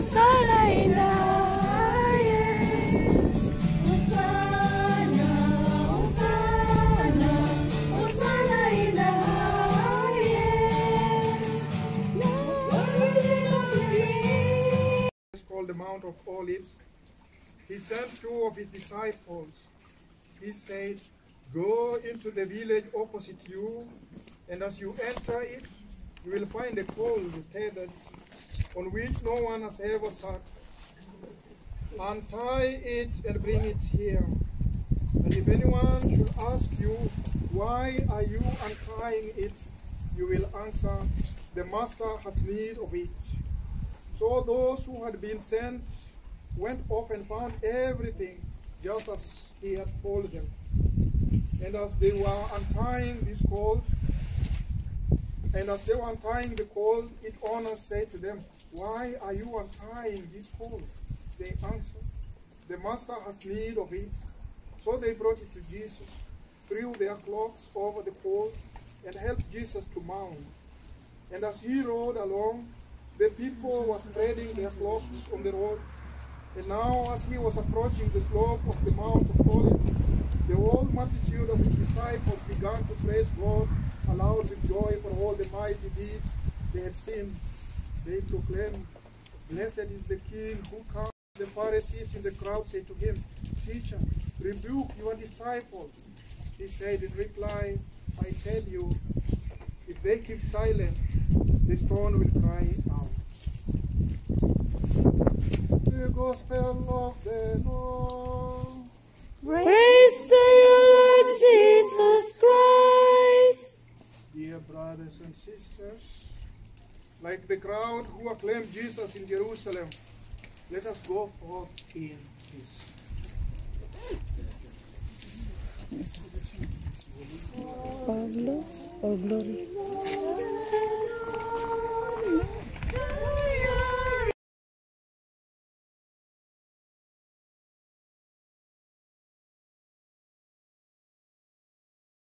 Hosanna in the highest. Hosanna, Hosanna, Hosanna in the highest. It's called the Mount of Olives. He sent two of his disciples. He said, Go into the village opposite you, and as you enter it, you will find a colt tethered on which no one has ever sat. Untie it and bring it here. And if anyone should ask you, Why are you untying it? you will answer, The master has need of it. So those who had been sent went off and found everything just as he had told them. And as they were untying this colt, and as they were untying the colt, its owner said to them, Why are you untying this colt? They answered, The master has need of it. So they brought it to Jesus, threw their cloaks over the colt, and helped Jesus to mount. And as he rode along, the people were spreading their cloaks on the road. And now, as he was approaching the slope of the Mount of Olives, the whole multitude of his disciples began to praise God aloud with joy for all the mighty deeds they had seen. They proclaim, Blessed is the King who comes. The Pharisees in the crowd say to him, Teacher, rebuke your disciples. He said in reply, I tell you, if they keep silent, the stone will cry out. The Gospel of the Lord. Praise to you, Lord Jesus Christ. Dear brothers and sisters, like the crowd who acclaimed Jesus in Jerusalem, let us go forth in peace. All glory. Oh,